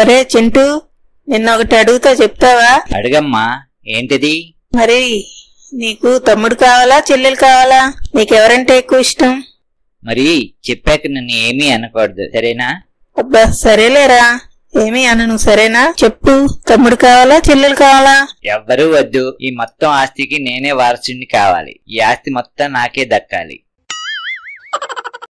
ఒరే చింటూ నిన్న ఒకటి అడుగుతా చెప్తావా? అడుగమ్మా ఏంటిది? మరి నీకు తమ్ముడు కావాలా చెల్లెలు కావాలా? నీకెవరంటే ఎక్కువ ఇష్టం? మరి చెప్పాక నన్ను ఏమీ అనకూడదు సరేనా? అబ్బా సరేలేరా. ఏమీ అనను సరేనా? చెప్పు తమ్ముడు కావాలా చెల్లెలు కావాలా? ఎవ్వరూ వద్దు. ఈ మొత్తం ఆస్తికి నేనే వారసుని కావాలి. ఈ ఆస్తి మొత్తం నాకే దక్కాలి.